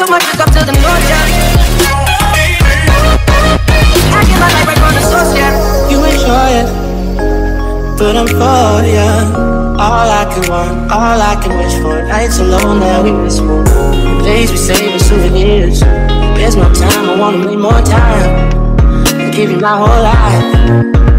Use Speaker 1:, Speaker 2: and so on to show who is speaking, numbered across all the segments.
Speaker 1: took much trip up to the north, yeah. I get my life right from the source, yeah.
Speaker 2: You enjoy it, but I'm for ya. All I can want, all I can wish for. Nights alone that we miss more. Days we save as souvenirs. There's no time, I wanna make more time. Give you my whole life.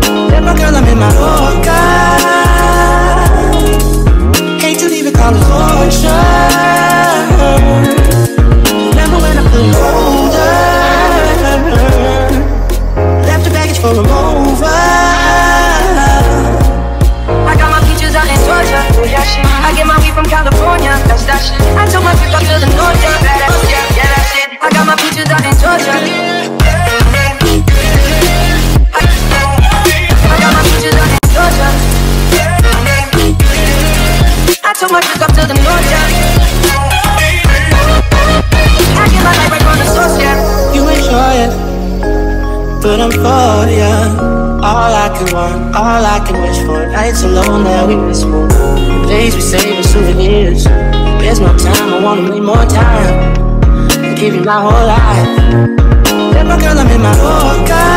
Speaker 1: Shit. I get my weed from California. That's that shit. I took my trip up to the north, yeah. Yeah, yeah, that shit. I got my peaches out in Georgia. I, got my peaches out in Georgia. I took my trip up to the north, yeah. I get my life right from the source, yeah.
Speaker 2: You enjoy it, but I'm for ya. All I can want, all I can wish for. Nights alone that we miss more. Days we save as souvenirs. There's no time, I wanna make more time. And give you my whole life. Let my girl, I'm in my Yorker. Hate